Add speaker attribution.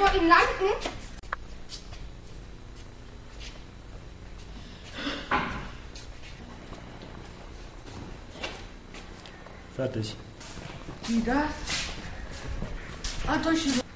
Speaker 1: vor ihm landen?
Speaker 2: Fertig.
Speaker 3: Wie das? Ah, durch die